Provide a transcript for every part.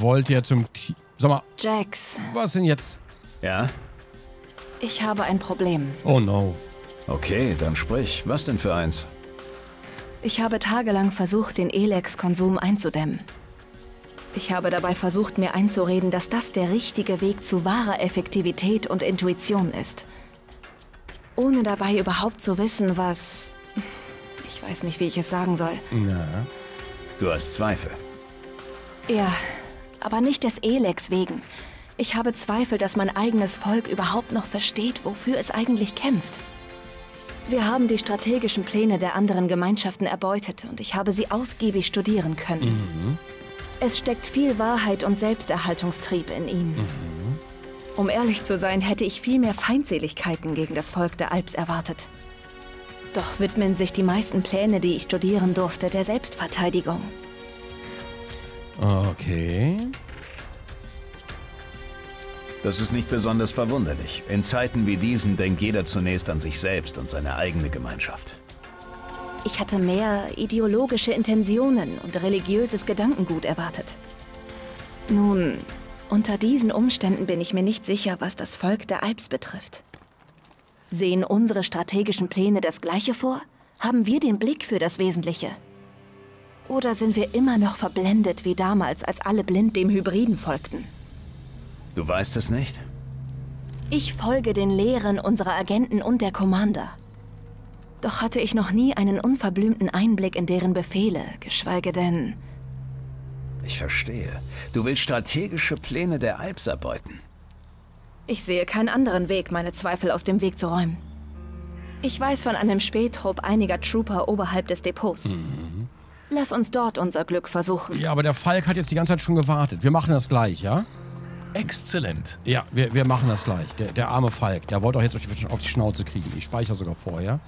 wollt ihr zum T Sag mal, Jax, was denn jetzt? Ja? ich habe ein Problem. Oh no. Okay, dann sprich. Was denn für eins? Ich habe tagelang versucht, den Elex-Konsum einzudämmen. Ich habe dabei versucht, mir einzureden, dass das der richtige Weg zu wahrer Effektivität und Intuition ist. Ohne dabei überhaupt zu wissen, was... Ich weiß nicht, wie ich es sagen soll. Na. Du hast Zweifel. Ja, aber nicht des Elex wegen. Ich habe Zweifel, dass mein eigenes Volk überhaupt noch versteht, wofür es eigentlich kämpft. Wir haben die strategischen Pläne der anderen Gemeinschaften erbeutet und ich habe sie ausgiebig studieren können. Es steckt viel Wahrheit und Selbsterhaltungstrieb in ihnen. Um ehrlich zu sein, hätte ich viel mehr Feindseligkeiten gegen das Volk der Alps erwartet. Doch widmen sich die meisten Pläne, die ich studieren durfte, der Selbstverteidigung. Okay. Das ist nicht besonders verwunderlich. In Zeiten wie diesen denkt jeder zunächst an sich selbst und seine eigene Gemeinschaft. Ich hatte mehr ideologische Intentionen und religiöses Gedankengut erwartet. Nun, unter diesen Umständen bin ich mir nicht sicher, was das Volk der Alps betrifft. Sehen unsere strategischen Pläne das gleiche vor? Haben wir den Blick für das Wesentliche? Oder sind wir immer noch verblendet wie damals, als alle blind dem Hybriden folgten? Du weißt es nicht? Ich folge den Lehren unserer Agenten und der Commander. Doch hatte ich noch nie einen unverblümten Einblick in deren Befehle, geschweige denn... Ich verstehe. Du willst strategische Pläne der Alps erbeuten. Ich sehe keinen anderen Weg, meine Zweifel aus dem Weg zu räumen. Ich weiß von einem Spähtrupp einiger Trooper oberhalb des Depots. Lass uns dort unser Glück versuchen. Ja, aber der Falk hat jetzt die ganze Zeit schon gewartet. Wir machen das gleich, ja? Exzellent. Ja, wir, wir machen das gleich. Der, der arme Falk, der wollte auch jetzt auf die, auf die Schnauze kriegen. Ich speichere sogar vorher.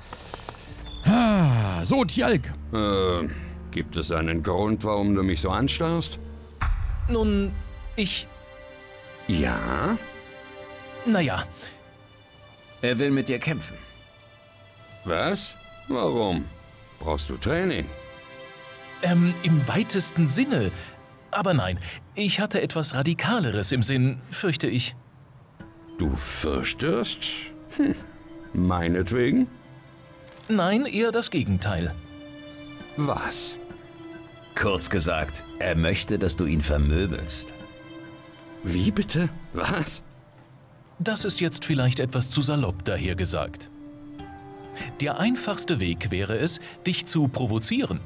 Ah, So, Tjalk. Äh, gibt es einen Grund, warum du mich so anstarrst? Nun, ich. Ja? Naja, Er will mit dir kämpfen. Was? Warum? Brauchst du Training? Ähm, im weitesten Sinne. Aber nein, ich hatte etwas Radikaleres im Sinn, fürchte ich. Du fürchtest? Hm. Meinetwegen? Nein, eher das Gegenteil. Was? Kurz gesagt, er möchte, dass du ihn vermöbelst. Wie bitte? Was? Das ist jetzt vielleicht etwas zu salopp dahergesagt. Der einfachste Weg wäre es, dich zu provozieren.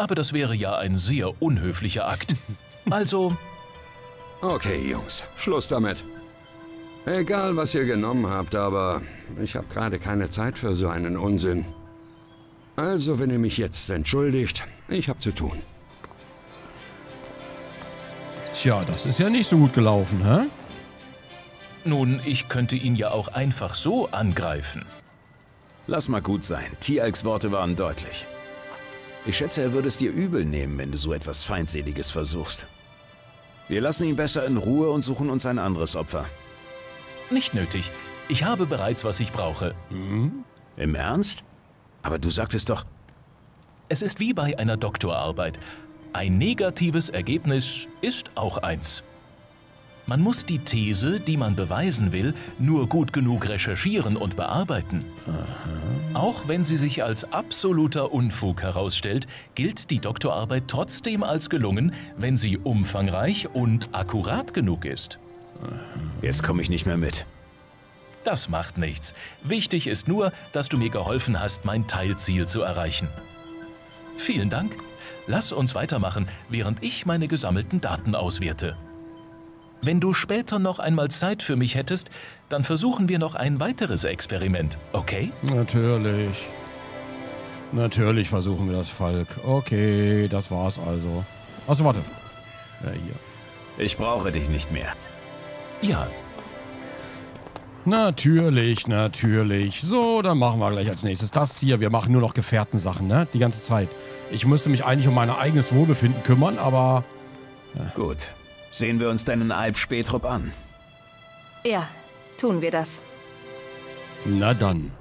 Aber das wäre ja ein sehr unhöflicher Akt. Also, Okay, Jungs, Schluss damit. Egal, was ihr genommen habt, aber ich habe gerade keine Zeit für so einen Unsinn. Also, wenn ihr mich jetzt entschuldigt, ich habe zu tun. Tja, das ist ja nicht so gut gelaufen, hä? nun, ich könnte ihn ja auch einfach so angreifen. Lass mal gut sein. Tialks Worte waren deutlich. Ich schätze, er würde es dir übel nehmen, wenn du so etwas Feindseliges versuchst. Wir lassen ihn besser in Ruhe und suchen uns ein anderes Opfer. Nicht nötig. Ich habe bereits, was ich brauche. Im Ernst? Aber du sagtest doch, Es ist wie bei einer Doktorarbeit. Ein negatives Ergebnis ist auch eins. Man muss die These, die man beweisen will, nur gut genug recherchieren und bearbeiten. Auch wenn sie sich als absoluter Unfug herausstellt, gilt die Doktorarbeit trotzdem als gelungen, wenn sie umfangreich und akkurat genug ist. jetzt komme ich nicht mehr mit. Das macht nichts. Wichtig ist nur, dass du mir geholfen hast, mein Teilziel zu erreichen. Vielen Dank. Lass uns weitermachen, während ich meine gesammelten Daten auswerte. Wenn du später noch einmal Zeit für mich hättest, dann versuchen wir noch ein weiteres Experiment, okay? Natürlich. Natürlich versuchen wir das, Falk. Okay, das war's also. Achso, warte. Ja, hier. Ich brauche dich nicht mehr. Ja, Natürlich, natürlich. So, dann machen wir gleich als nächstes das hier. Wir machen nur noch Gefährtensachen, ne? Die ganze Zeit. Ich müsste mich eigentlich um mein eigenes Wohlbefinden kümmern, aber Gut. Sehen wir uns deinen Alp Spätrup an. Ja, tun wir das. na dann.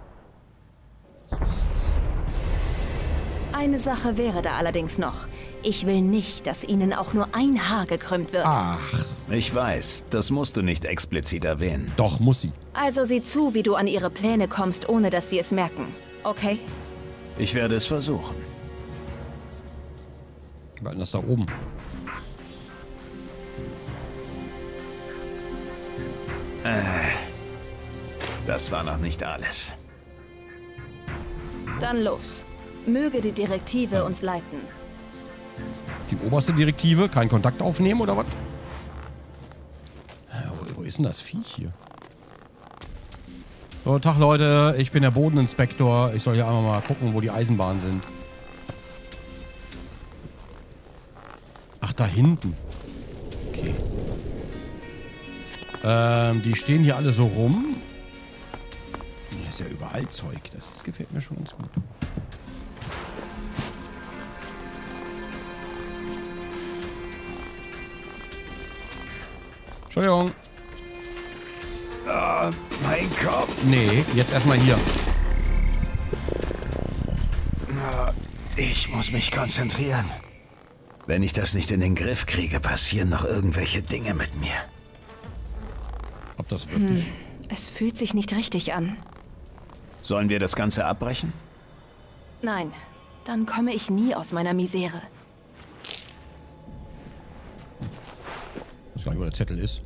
Eine Sache wäre da allerdings noch. Ich will nicht, dass ihnen auch nur ein Haar gekrümmt wird. Ach, Ich weiß, das musst du nicht explizit erwähnen. doch, muss sie. Also sieh zu, wie du an ihre Pläne kommst, ohne dass sie es merken. Okay? Ich werde es versuchen. Wir das da oben. Das war noch nicht alles. Dann los. Möge die Direktive uns leiten. Die oberste Direktive, keinen Kontakt aufnehmen oder was? Äh, Wo, wo ist denn das Viech hier? So, Tag Leute, ich bin der Bodeninspektor. Ich soll hier einmal mal gucken, wo die Eisenbahnen sind. Ach, da hinten. Okay. Ähm, die stehen hier alle so rum. Hier ist ja überall Zeug. Das gefällt mir schon ganz gut. Entschuldigung. Mein Kopf. Nee, jetzt erstmal hier. Ich muss mich konzentrieren. Wenn ich das nicht in den Griff kriege, passieren noch irgendwelche Dinge mit mir. Ob das wirklich... Es fühlt sich nicht richtig an. Sollen wir das Ganze abbrechen? Nein, dann komme ich nie aus meiner Misere. Ich weiß gar nicht, wo der Zettel ist.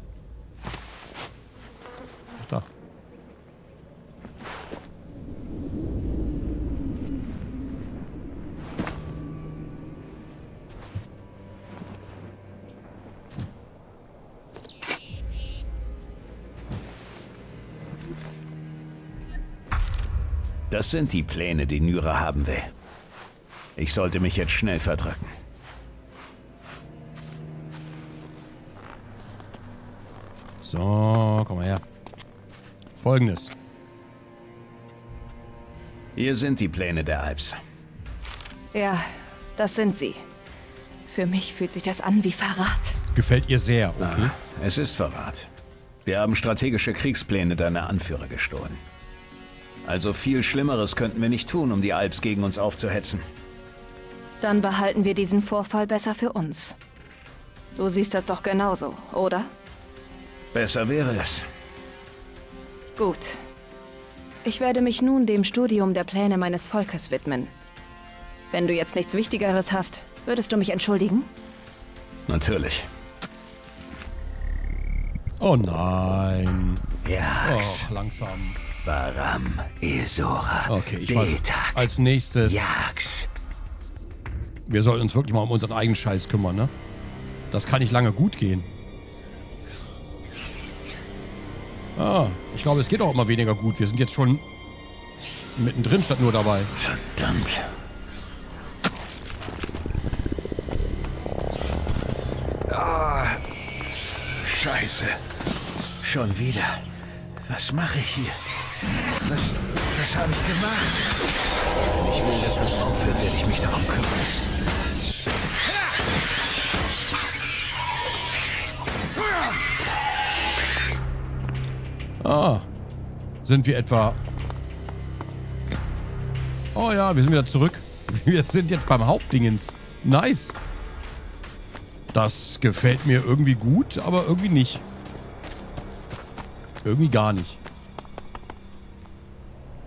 Das sind die Pläne, die Nyra haben will. Ich sollte mich jetzt schnell verdrücken. So, komm mal her. Folgendes. Hier sind die Pläne der Alps. Ja, das sind sie. Für mich fühlt sich das an wie Verrat. Gefällt ihr sehr, okay? Es ist Verrat. Wir haben strategische Kriegspläne deiner Anführer gestohlen. Also viel Schlimmeres könnten wir nicht tun, um die Alps gegen uns aufzuhetzen. Dann behalten wir diesen Vorfall besser für uns. Du siehst das doch genauso, oder? Besser wäre es. Gut. Ich werde mich nun dem Studium der Pläne meines Volkes widmen. Wenn du jetzt nichts Wichtigeres hast, würdest du mich entschuldigen? Natürlich. Oh nein. Jax, Och, langsam. Baram, Esora, Okay, ich weiß. Betag, Als nächstes, Jax. wir sollten uns wirklich mal um unseren eigenen Scheiß kümmern, ne? Das kann nicht lange gut gehen. Ah, ich glaube, es geht auch immer weniger gut. Wir sind jetzt schon mittendrin statt nur dabei. Verdammt. Ah, Scheiße. Schon wieder. Was mache ich hier? Was, was habe ich gemacht? Wenn ich will, dass das aufhört, werde ich mich darum kümmern. Ah, sind wir etwa... Oh ja, wir sind wieder zurück. Wir sind jetzt beim Hauptdingens. Nice. Das gefällt mir irgendwie gut, aber irgendwie nicht. Irgendwie gar nicht.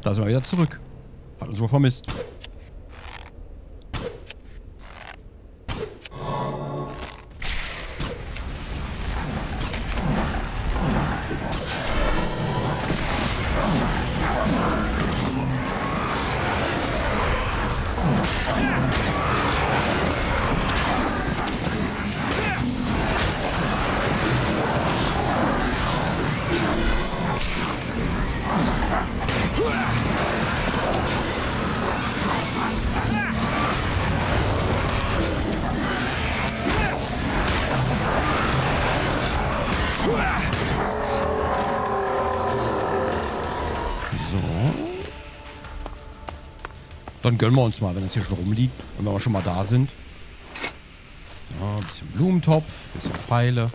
Da sind wir wieder zurück. Hat uns wohl vermisst. Dann gönnen wir uns mal, wenn das hier schon rumliegt. Und wenn wir schon mal da sind. Ja, ein bisschen Blumentopf, ein bisschen Pfeile.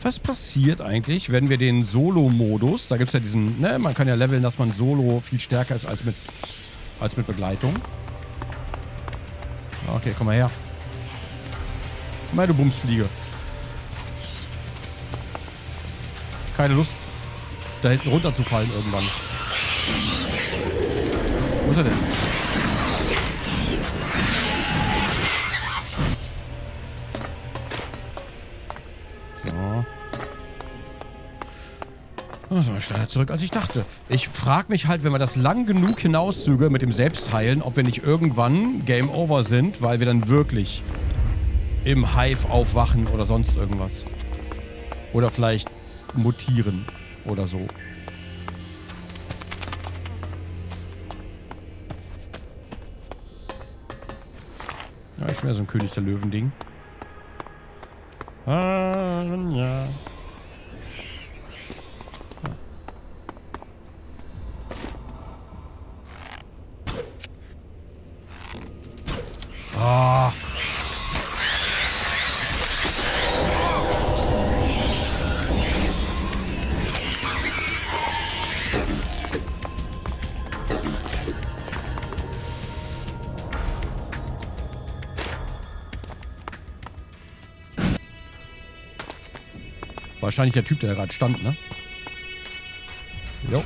Was passiert eigentlich, wenn wir den Solo-Modus, da gibt es ja diesen, ne, man kann ja leveln, dass man Solo viel stärker ist als mit, als mit Begleitung. Okay, komm mal her. Du Bumsfliege. Keine Lust, da hinten runterzufallen irgendwann. Wo ist er denn? So. Oh, so schneller zurück, als ich dachte. Ich frage mich halt, wenn wir das lang genug hinauszüge mit dem Selbstheilen, ob wir nicht irgendwann Game Over sind, weil wir dann wirklich im Hive aufwachen oder sonst irgendwas. Oder vielleicht mutieren oder so. Ja, schon wieder so ein König der Löwen-Ding. Ah, ja. Wahrscheinlich der Typ, der da gerade stand, ne? Jo.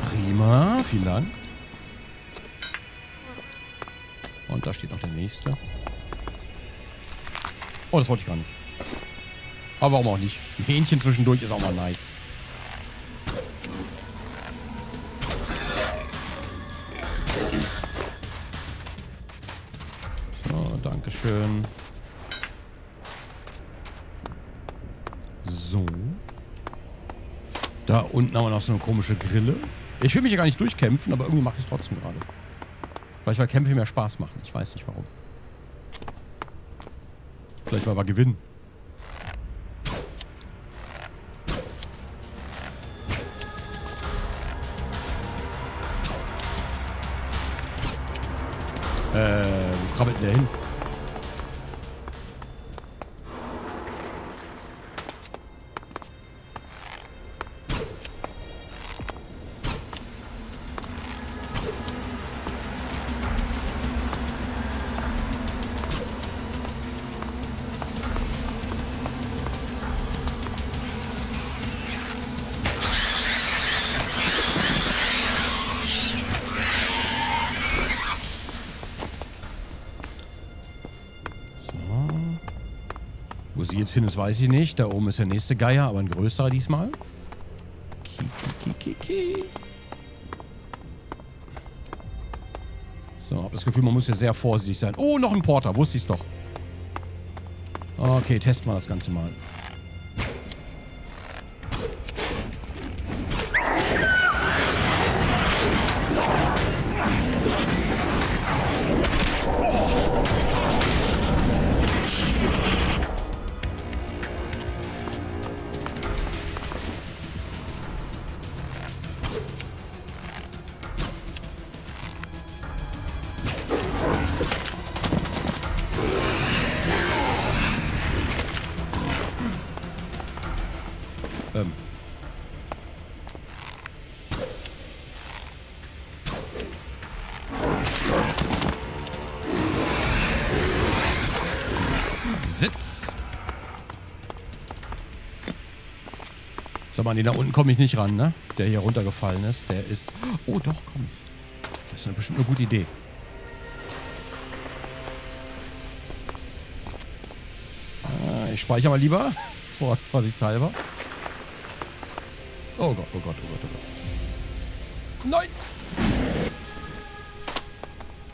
Prima, vielen Dank. Und da steht noch der nächste. Oh, das wollte ich gar nicht. Aber warum auch nicht? Ein Hähnchen zwischendurch ist auch mal nice. Unten haben wir noch so eine komische Grille. Ich will mich ja gar nicht durchkämpfen, aber irgendwie mache ich es trotzdem gerade. Vielleicht weil Kämpfe mehr Spaß machen. Ich weiß nicht warum. Vielleicht weil wir gewinnen. Äh, wo krabbelt denn der hin? Jetzt hin ist, weiß ich nicht. Da oben ist der nächste Geier, aber ein größerer diesmal. Ki. So, hab das Gefühl, man muss hier sehr vorsichtig sein. Oh, noch ein Porter. Wusste ich's doch. Okay, testen wir das Ganze mal. Mal, nee, da unten komme ich nicht ran, ne? Der hier runtergefallen ist, der ist... Oh, doch, komm. Das ist bestimmt eine gute Idee. Ah, Ich speichere mal lieber, vor, vorsichtshalber. Oh Gott, oh Gott, oh Gott, oh Gott. Nein!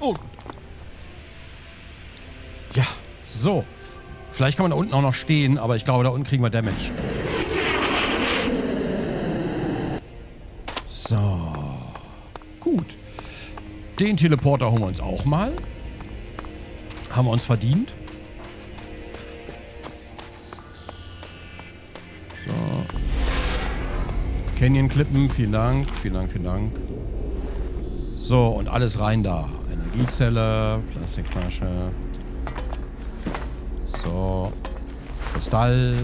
Oh Gott. Ja, so. Vielleicht kann man da unten auch noch stehen, aber ich glaube, da unten kriegen wir Damage. So. Gut. Den Teleporter holen wir uns auch mal. Haben wir uns verdient. So. Canyon-Klippen, vielen Dank, vielen Dank, vielen Dank. So, und alles rein da. Energiezelle, Plastikflasche. So. Kristall.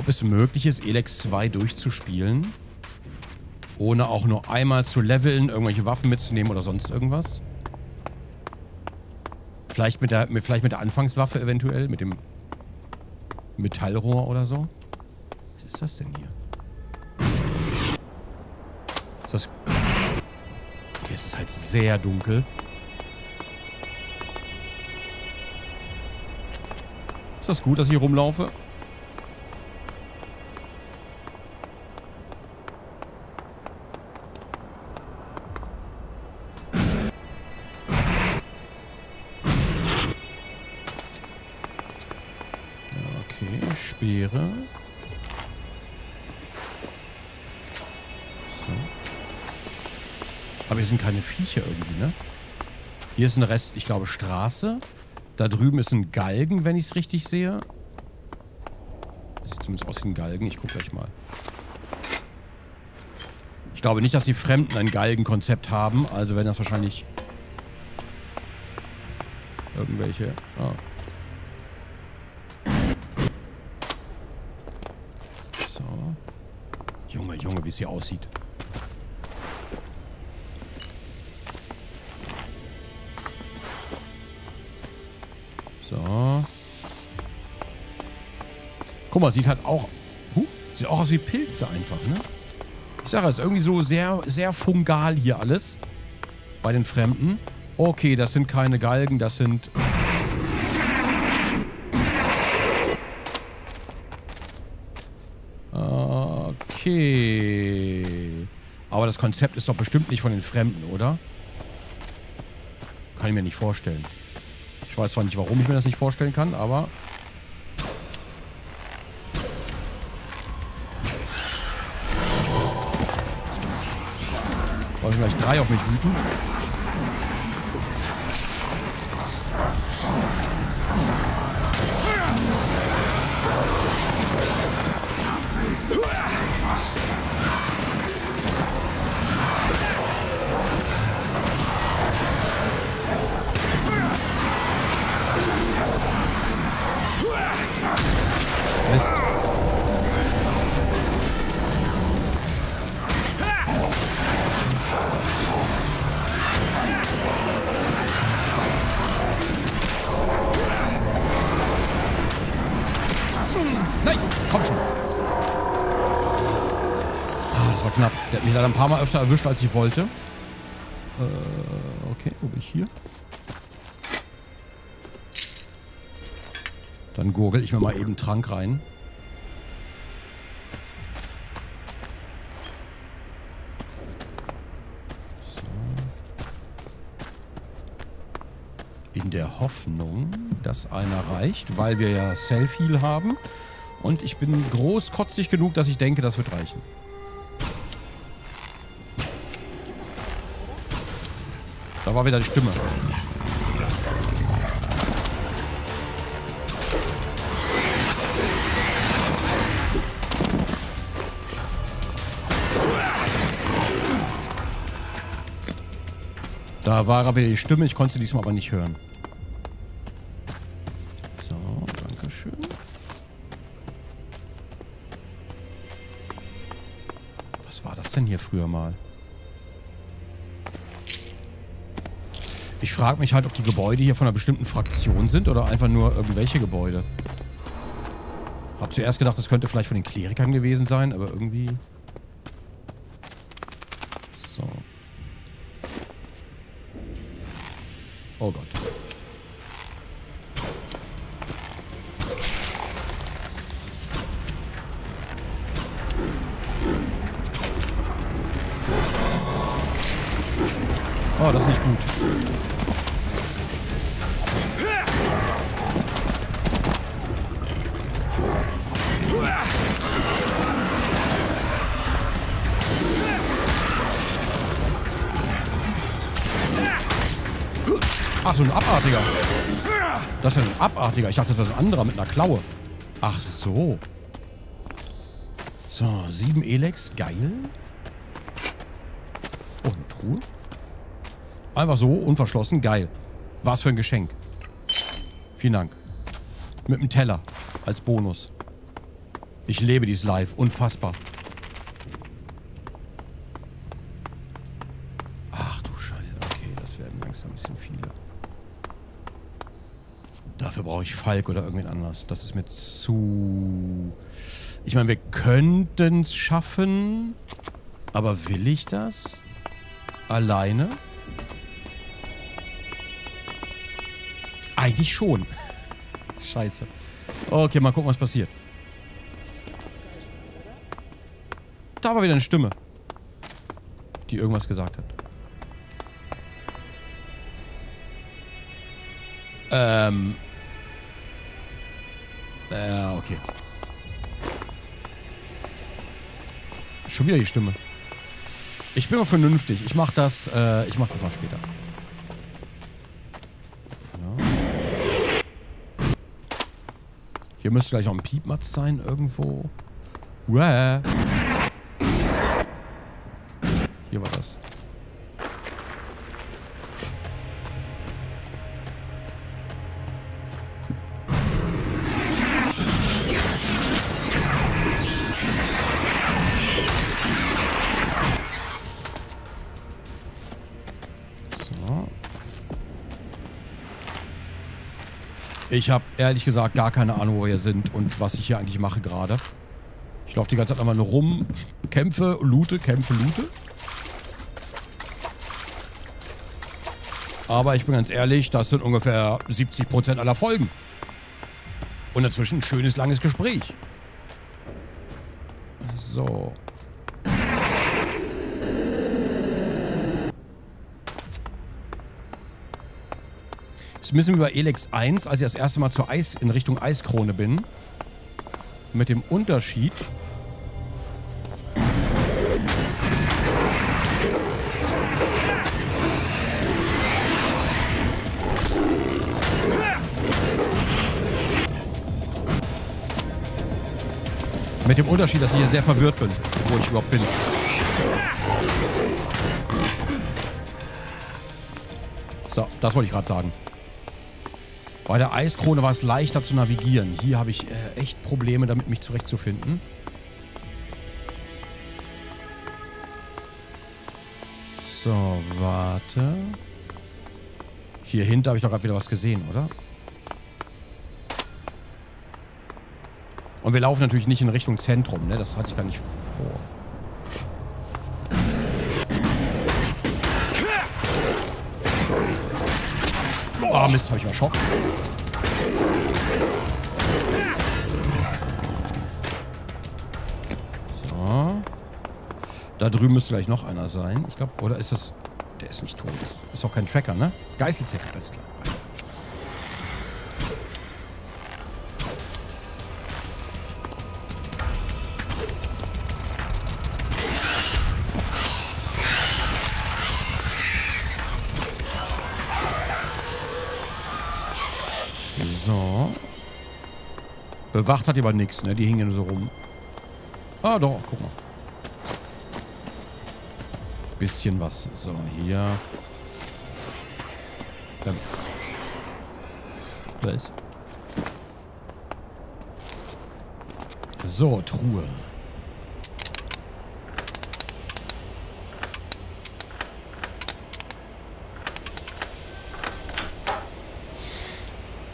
Ob es möglich ist, Elex 2 durchzuspielen, ohne auch nur einmal zu leveln, irgendwelche Waffen mitzunehmen oder sonst irgendwas? Vielleicht mit der, mit, vielleicht mit der Anfangswaffe eventuell, mit dem Metallrohr oder so? Was ist das denn hier? Ist das... Hier ist es halt sehr dunkel. Ist das gut, dass ich hier rumlaufe? Viecher irgendwie, ne? Hier ist ein Rest, ich glaube, Straße. Da drüben ist ein Galgen, wenn ich es richtig sehe. Das sieht zumindest aus wie ein Galgen. Ich gucke gleich mal. Ich glaube nicht, dass die Fremden ein Galgenkonzept haben. Also werden das wahrscheinlich irgendwelche... Ah. So. Junge, Junge, wie es hier aussieht. Guck mal, sieht halt auch... Huch, sieht auch aus wie Pilze einfach, ne? Ich sage, es ist irgendwie so sehr, sehr fungal hier alles. Bei den Fremden. Okay, das sind keine Galgen, das sind... Okay. Aber das Konzept ist doch bestimmt nicht von den Fremden, oder? Kann ich mir nicht vorstellen. Ich weiß zwar nicht, warum ich mir das nicht vorstellen kann, aber... gleich drei auf mich wütend. Mich leider ein paar Mal öfter erwischt, als ich wollte. Äh, okay, wo bin ich hier? Dann gurgel ich mir mal eben Trank rein. So. In der Hoffnung, dass einer reicht, weil wir ja Self-Heal haben. Und ich bin großkotzig genug, dass ich denke, das wird reichen. Da war wieder die Stimme. Da war aber wieder die Stimme, ich konnte sie diesmal aber nicht hören. So, danke schön. Was war das denn hier früher mal? Frage mich halt, ob die Gebäude hier von einer bestimmten Fraktion sind oder einfach nur irgendwelche Gebäude. Hab zuerst gedacht, das könnte vielleicht von den Klerikern gewesen sein, aber irgendwie... So. Oh Gott. Oh, das ist nicht gut. Das ist ja ein Abartiger. Ich dachte, das ist ein anderer mit einer Klaue. Ach so. So, sieben Elex. Geil. Oh, eine Truhe. Einfach so, unverschlossen. Geil. Was für ein Geschenk. Vielen Dank. Mit einem Teller. Als Bonus. Ich lebe dieses Live. Unfassbar. Ach du Scheiße. Okay, das werden langsam ein bisschen viele. Dafür brauche ich Falk oder irgendwen anders. Das ist mir zu... Ich meine, wir könnten es schaffen. Aber will ich das? Alleine? Eigentlich schon. Scheiße. Okay, mal gucken, was passiert. Da war wieder eine Stimme. Die irgendwas gesagt hat. Ähm. Ja, okay. Schon wieder die Stimme. Ich bin mal vernünftig. Ich mach das, äh, ich mach das mal später. Ja. Hier müsste gleich auch ein Piepmatz sein irgendwo. Uäh. Hier war das. Ich habe ehrlich gesagt gar keine Ahnung, wo wir sind und was ich hier eigentlich mache gerade. Ich laufe die ganze Zeit einfach nur rum, kämpfe, loote, kämpfe, loote. Aber ich bin ganz ehrlich, das sind ungefähr 70% aller Folgen. Und dazwischen ein schönes, langes Gespräch. So. Jetzt müssen wir bei Elex 1, als ich das erste Mal zur Eis, in Richtung Eiskrone bin. Mit dem Unterschied. Mit dem Unterschied, dass ich hier sehr verwirrt bin, wo ich überhaupt bin. So, das wollte ich gerade sagen. Bei der Eiskrone war es leichter zu navigieren. Hier habe ich äh, echt Probleme damit, mich zurechtzufinden. So, warte. Hier hinter habe ich doch gerade wieder was gesehen, oder? Und wir laufen natürlich nicht in Richtung Zentrum, ne? Das hatte ich gar nicht vor. Ah, Mist, habe ich mal Schock. So. Da drüben müsste gleich noch einer sein. Ich glaube, oder ist das... Der ist nicht tot. Das ist auch kein Tracker, ne? Geißelzecke, alles klar. Bewacht hat die aber nichts, ne? Die hingen nur so rum. Ah, doch, guck mal. Bisschen was. So, hier. Ähm. Was? So, Truhe.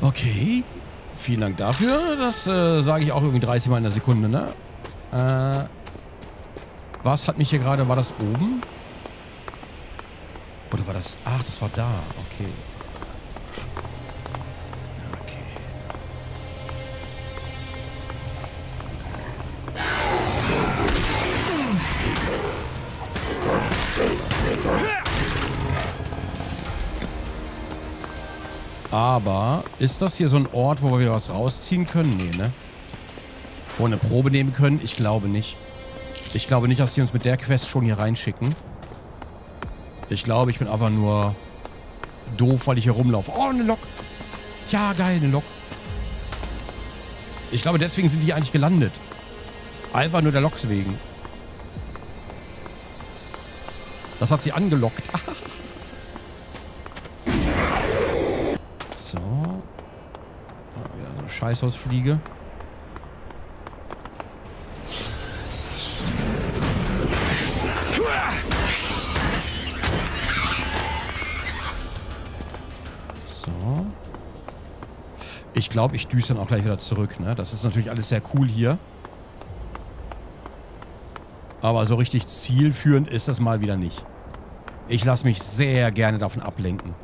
Okay. Vielen Dank dafür. Das äh, sage ich auch irgendwie 30 Mal in der Sekunde, ne? Äh, was hat mich hier gerade... War das oben? Oder war das... Ach, das war da. Okay. Okay. Ist das hier so ein Ort, wo wir wieder was rausziehen können? Nee, ne? Wo wir eine Probe nehmen können? Ich glaube nicht. Ich glaube nicht, dass die uns mit der Quest schon hier reinschicken. Ich glaube, ich bin einfach nur doof, weil ich hier rumlaufe. Oh, eine Lok. Ja, geil, eine Lok. Ich glaube, deswegen sind die eigentlich gelandet. Einfach nur der Loks wegen. Das hat sie angelockt. Scheißhausfliege. So. Ich glaube, ich düse dann auch gleich wieder zurück. Ne? Das ist natürlich alles sehr cool hier. Aber so richtig zielführend ist das mal wieder nicht. Ich lasse mich sehr gerne davon ablenken.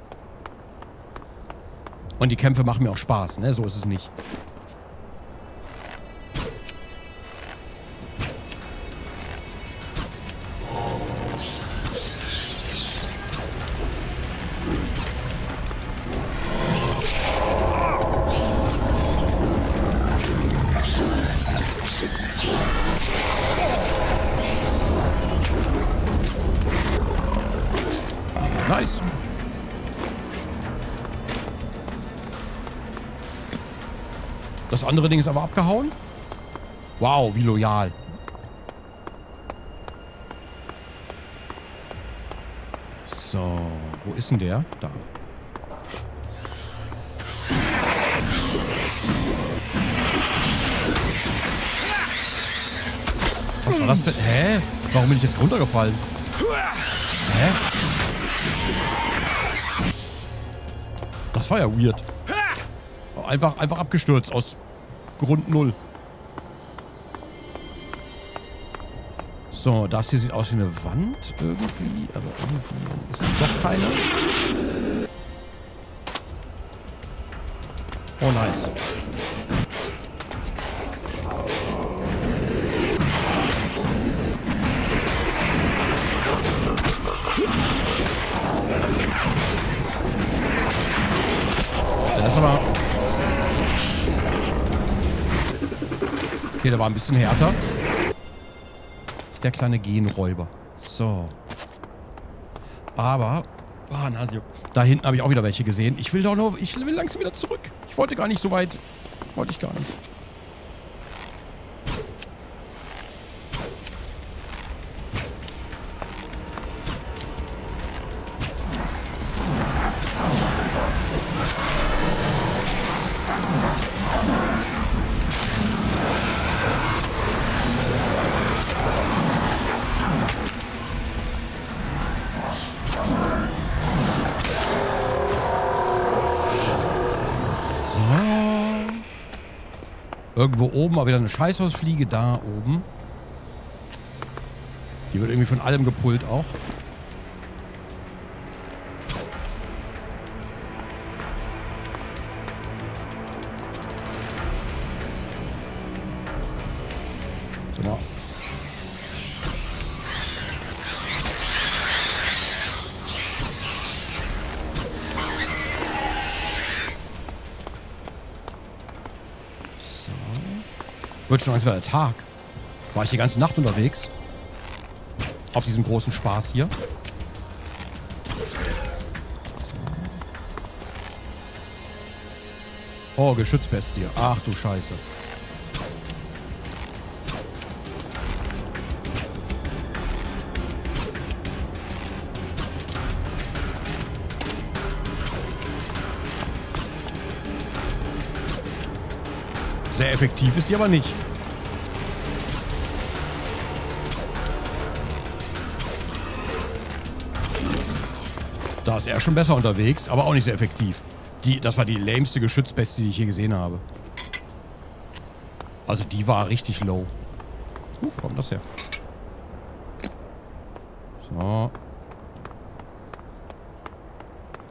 Und die Kämpfe machen mir auch Spaß, ne? So ist es nicht. Das andere Ding ist aber abgehauen. Wow, wie loyal. So, wo ist denn der? Da. Was war das denn? Hä? Warum bin ich jetzt runtergefallen? Hä? Das war ja weird. Einfach, einfach abgestürzt aus Grund Null. So, das hier sieht aus wie eine Wand irgendwie, aber irgendwie ist es doch keine. Oh, nice. Das ist aber... Okay, der war ein bisschen härter. Der kleine Genräuber. So. Aber... Ah, Nasio. Da hinten habe ich auch wieder welche gesehen. Ich will doch nur... Ich will langsam wieder zurück. Ich wollte gar nicht so weit... Wollte ich gar nicht. Irgendwo oben, aber wieder eine Scheißhausfliege da oben. Die wird irgendwie von allem gepult auch. Wird schon als wäre der Tag. War ich die ganze Nacht unterwegs? Auf diesem großen Spaß hier. Oh, Geschützbestie. Ach du Scheiße. Sehr effektiv ist die aber nicht. Ist er schon besser unterwegs, aber auch nicht sehr effektiv. Die, das war die lämste Geschützbestie, die ich je gesehen habe. Also die war richtig low. Uh, wo kommt das her? So.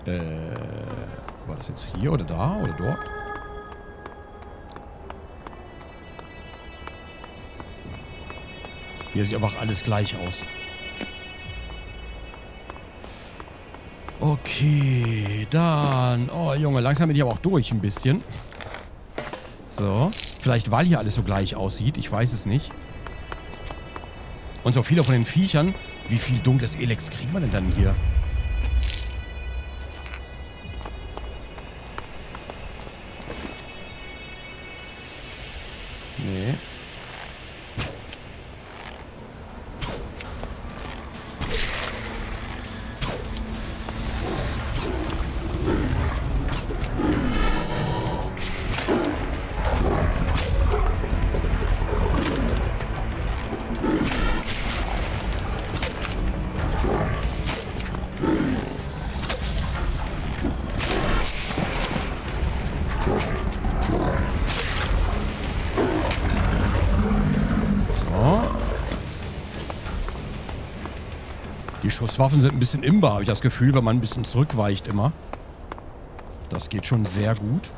Äh, war das jetzt hier oder da oder dort? Hier sieht einfach alles gleich aus. Okay, dann... Oh, Junge, langsam bin ich aber auch durch ein bisschen. So. Vielleicht, weil hier alles so gleich aussieht. Ich weiß es nicht. Und so viele von den Viechern. Wie viel dunkles Elex kriegen wir denn dann hier? Schusswaffen sind ein bisschen imbar, habe ich das Gefühl, weil man ein bisschen zurückweicht immer. Das geht schon sehr gut.